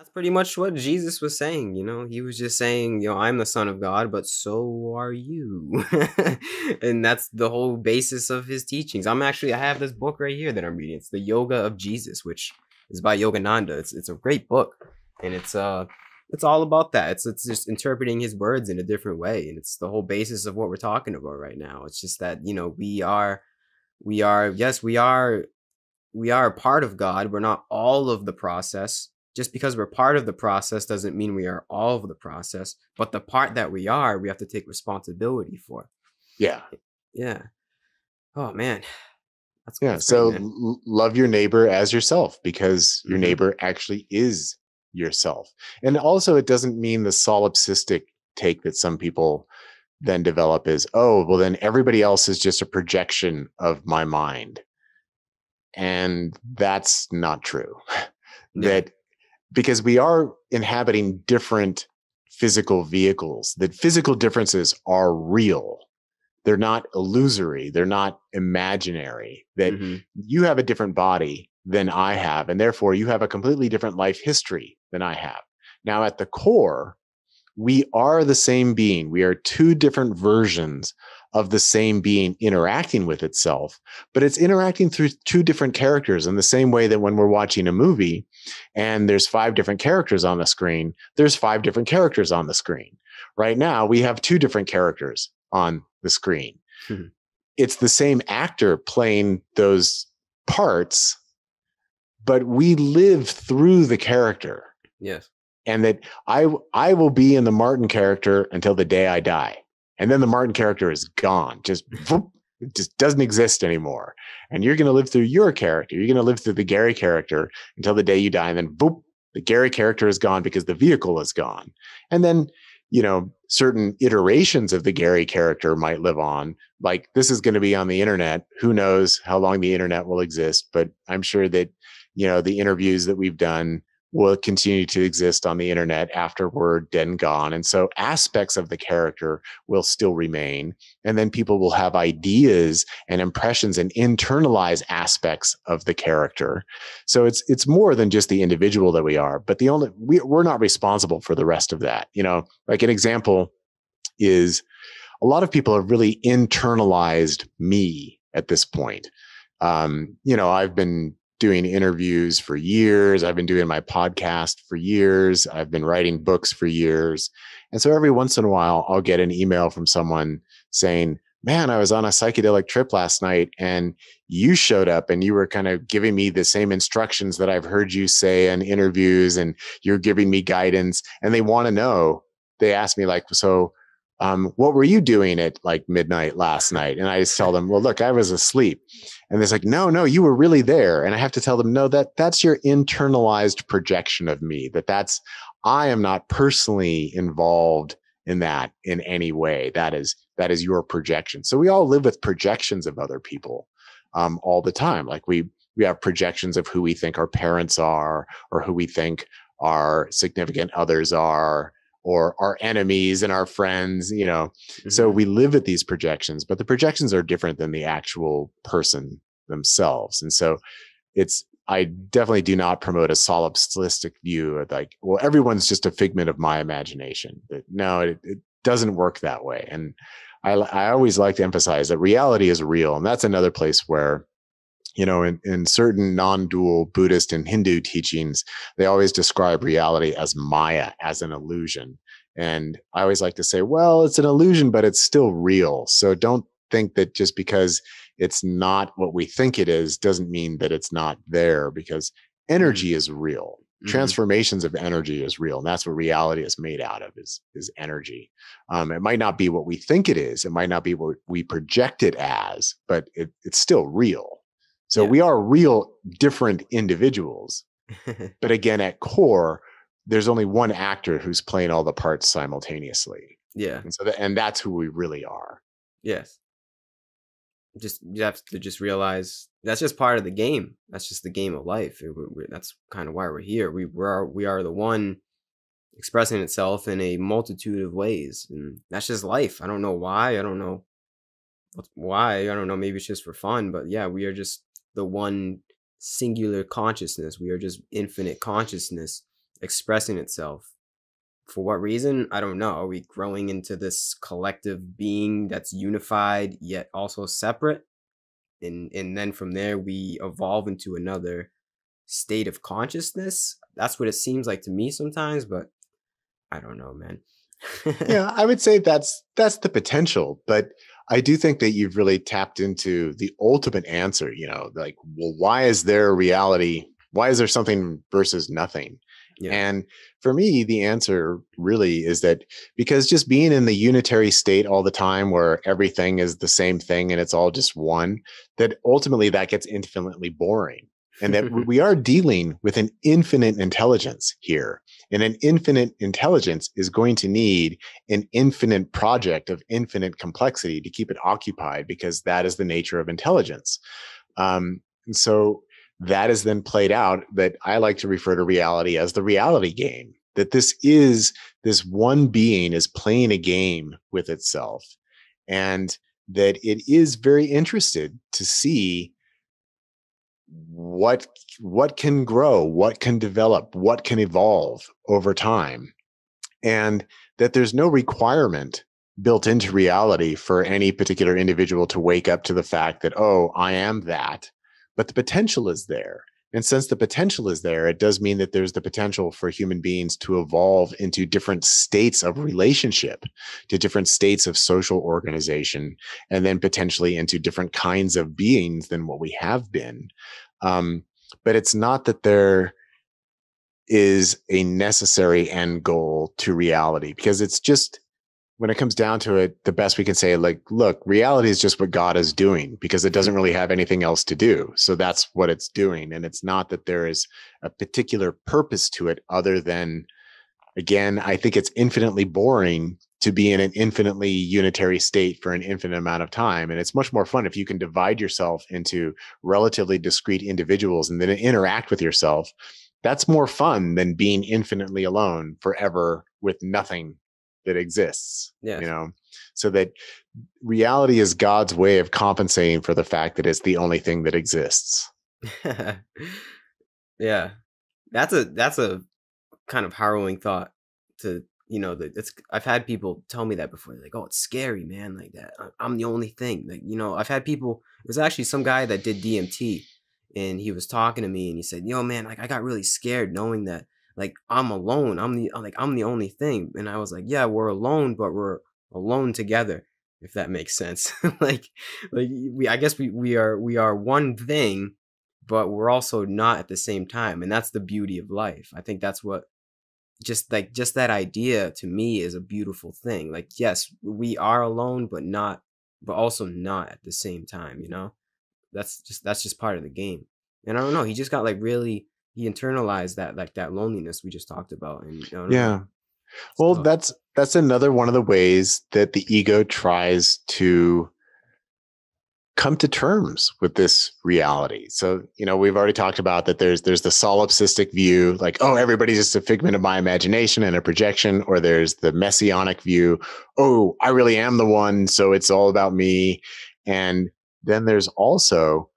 That's pretty much what Jesus was saying, you know. He was just saying, you know, I'm the son of God, but so are you. and that's the whole basis of his teachings. I'm actually I have this book right here that I'm reading. It's The Yoga of Jesus, which is by Yogananda. It's it's a great book. And it's uh it's all about that. It's it's just interpreting his words in a different way. And it's the whole basis of what we're talking about right now. It's just that, you know, we are we are yes, we are we are a part of God. We're not all of the process just because we're part of the process doesn't mean we are all of the process but the part that we are we have to take responsibility for. Yeah. Yeah. Oh man. That's yeah that's so great, love your neighbor as yourself because your mm-hmm. neighbor actually is yourself. And also it doesn't mean the solipsistic take that some people then develop is oh well then everybody else is just a projection of my mind. And that's not true. Yeah. that because we are inhabiting different physical vehicles that physical differences are real. They're not illusory they're not imaginary that mm-hmm. you have a different body than i have and therefore you have a completely different life history than i have. Now at the core we are the same being. We are two different versions of the same being interacting with itself, but it's interacting through two different characters in the same way that when we're watching a movie and there's five different characters on the screen, there's five different characters on the screen. Right now, we have two different characters on the screen. Mm-hmm. It's the same actor playing those parts, but we live through the character. Yes. And that I I will be in the Martin character until the day I die and then the Martin character is gone, just it just doesn't exist anymore. And you're going to live through your character. You're going to live through the Gary character until the day you die, and then boop, the Gary character is gone because the vehicle is gone. And then you know certain iterations of the Gary character might live on. Like this is going to be on the internet. Who knows how long the internet will exist? But I'm sure that you know the interviews that we've done will continue to exist on the internet after we're dead and gone. And so aspects of the character will still remain. And then people will have ideas and impressions and internalize aspects of the character. So it's it's more than just the individual that we are, but the only we, we're not responsible for the rest of that. You know, like an example is a lot of people have really internalized me at this point. Um, you know, I've been doing interviews for years. I've been doing my podcast for years. I've been writing books for years. And so every once in a while, I'll get an email from someone saying, Man, I was on a psychedelic trip last night and you showed up and you were kind of giving me the same instructions that I've heard you say in interviews and you're giving me guidance. And they want to know, they ask me, like, so um, what were you doing at like midnight last night? And I just tell them, well, look, I was asleep. And they're like, no, no, you were really there. And I have to tell them, no, that that's your internalized projection of me. That that's I am not personally involved in that in any way. That is that is your projection. So we all live with projections of other people um, all the time. Like we we have projections of who we think our parents are, or who we think our significant others are or our enemies and our friends, you know. Mm-hmm. So we live at these projections, but the projections are different than the actual person themselves. And so it's I definitely do not promote a solipsistic view of like, well, everyone's just a figment of my imagination. But no, it, it doesn't work that way. And I, I always like to emphasize that reality is real. And that's another place where you know, in, in certain non dual Buddhist and Hindu teachings, they always describe reality as Maya, as an illusion. And I always like to say, well, it's an illusion, but it's still real. So don't think that just because it's not what we think it is doesn't mean that it's not there because energy is real. Mm-hmm. Transformations of energy is real. And that's what reality is made out of is, is energy. Um, it might not be what we think it is. It might not be what we project it as, but it, it's still real. So yeah. we are real different individuals. but again, at core, there's only one actor who's playing all the parts simultaneously. Yeah. And so that, and that's who we really are. Yes. Just you have to just realize that's just part of the game. That's just the game of life. We're, we're, that's kind of why we're here. We we're we are the one expressing itself in a multitude of ways, and that's just life. I don't know why. I don't know why. I don't know. Maybe it's just for fun, but yeah, we are just the one singular consciousness. We are just infinite consciousness. expressing itself. For what reason? I don't know. Are we growing into this collective being that's unified yet also separate? And and then from there we evolve into another state of consciousness. That's what it seems like to me sometimes, but I don't know, man. yeah, I would say that's that's the potential, but I do think that you've really tapped into the ultimate answer, you know, like well why is there reality? Why is there something versus nothing? Yeah. And for me, the answer really is that because just being in the unitary state all the time where everything is the same thing and it's all just one, that ultimately that gets infinitely boring and that we are dealing with an infinite intelligence here. And an infinite intelligence is going to need an infinite project of infinite complexity to keep it occupied because that is the nature of intelligence. Um, and so that is then played out that I like to refer to reality as the reality game. That this is this one being is playing a game with itself, and that it is very interested to see what what can grow what can develop what can evolve over time and that there's no requirement built into reality for any particular individual to wake up to the fact that oh i am that but the potential is there and since the potential is there it does mean that there's the potential for human beings to evolve into different states of relationship to different states of social organization and then potentially into different kinds of beings than what we have been. Um, but it's not that there is a necessary end goal to reality because it's just when it comes down to it the best we can say like look reality is just what god is doing because it doesn't really have anything else to do so that's what it's doing and it's not that there is a particular purpose to it other than again i think it's infinitely boring to be in an infinitely unitary state for an infinite amount of time. And it's much more fun if you can divide yourself into relatively discrete individuals and then interact with yourself. That's more fun than being infinitely alone forever with nothing that exists. Yeah. You know, so that reality is God's way of compensating for the fact that it's the only thing that exists. yeah. That's a that's a kind of harrowing thought to you know that it's i've had people tell me that before They're like oh it's scary man like that i'm the only thing like you know i've had people it was actually some guy that did dmt and he was talking to me and he said yo man like i got really scared knowing that like i'm alone. I'm the like i'm the only thing. And i was like yeah we're alone but we're alone together if that makes sense. Like like we i guess we we are we are one thing but we're also not at the same time and that's the beauty of life. I think that's what just like just that idea to me is a beautiful thing. Like yes we are alone but not but also not at the same time you know? That's just that's just part of the game. And i don't know he just got like really he internalized that like that loneliness we just talked about and yeah know. well so, that's that's another one of the ways that the ego tries to come to terms with this reality. So, you know, we've already talked about that there's there's the solipsistic view, like, oh, everybody's just a figment of my imagination and a projection, or there's the messianic view, oh, I really am the one, so it's all about me. And then there's also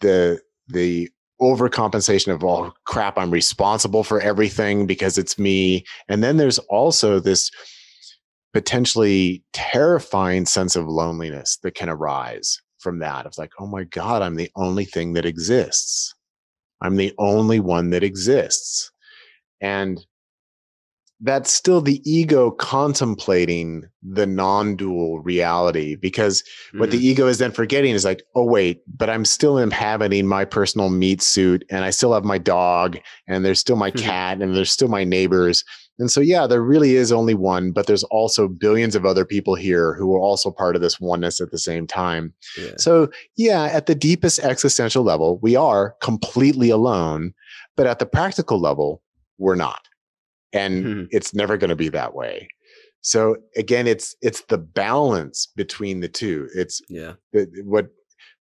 the the overcompensation of all oh, crap, I'm responsible for everything because it's me. And then there's also this potentially terrifying sense of loneliness that can arise from that. of like, oh my God, I'm the only thing that exists. I'm the only one that exists. And that's still the ego contemplating the non-dual reality because mm-hmm. what the mm-hmm. ego is then forgetting is like oh wait but i'm still inhabiting my personal meat suit and i still have my dog and there's still my mm-hmm. cat and there's still my neighbors and so yeah there really is only one but there's also billions of other people here who are also part of this oneness at the same time yeah. so yeah at the deepest existential level we are completely alone but at the practical level we're not and mm-hmm. it's never going to be that way. So again it's it's the balance between the two. It's yeah. the, what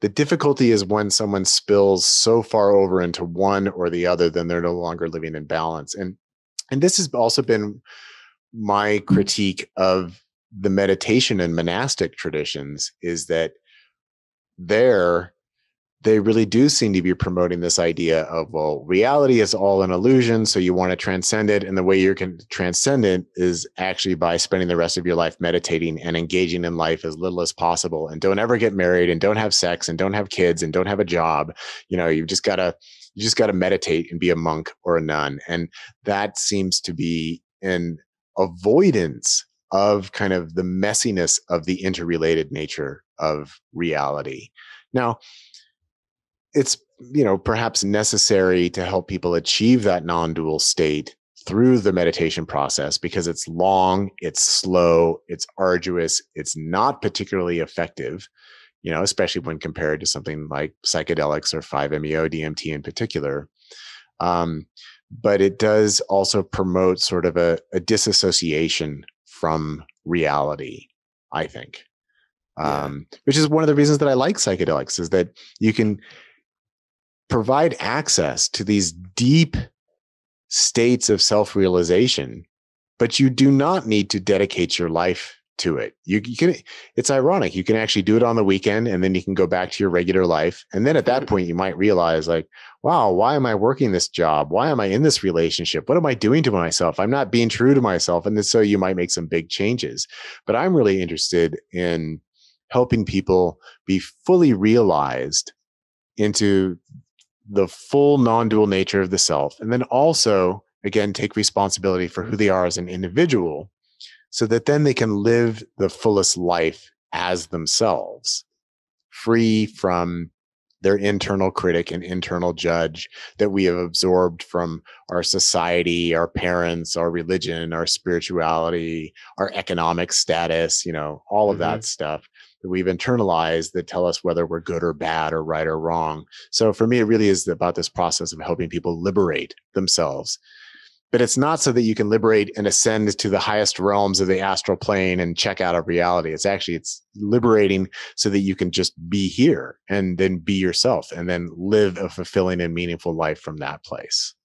the difficulty is when someone spills so far over into one or the other then they're no longer living in balance. And and this has also been my critique of the meditation and monastic traditions is that there they really do seem to be promoting this idea of well reality is all an illusion so you want to transcend it and the way you can transcend it is actually by spending the rest of your life meditating and engaging in life as little as possible and don't ever get married and don't have sex and don't have kids and don't have a job. You know you've just got to you just got to meditate and be a monk or a nun and that seems to be an avoidance of kind of the messiness of the interrelated nature of reality. Now it's you know perhaps necessary to help people achieve that non-dual state through the meditation process because it's long it's slow it's arduous it's not particularly effective you know especially when compared to something like psychedelics or 5meo dmt in particular. Um, but it does also promote sort of a, a disassociation from reality i think. Um, which is one of the reasons that i like psychedelics is that you can provide access to these deep states of self realization, but you do not need to dedicate your life to it. You, you, can, it's ironic. You can actually do it on the weekend and then you can go back to your regular life. And then at that mm-hmm. point, you might realize, like, wow, why am I working this job? Why am I in this relationship? What am I doing to myself? I'm not being true to myself. And then so you might make some big changes. But I'm really interested in helping people be fully realized into the full non-dual nature of the self and then also again take responsibility for who they are as an individual so that then they can live the fullest life as themselves free from their internal critic and internal judge that we have absorbed from our society, our parents, our religion, our spirituality, our economic status, you know, all of mm-hmm. that stuff that we've internalized that tell us whether we're good or bad or right or wrong. So for me, it really is about this process of helping people liberate themselves. But it's not so that you can liberate and ascend to the highest realms of the astral plane and check out of reality. It's actually it's liberating so that you can just be here and then be yourself and then live a fulfilling and meaningful life from that place.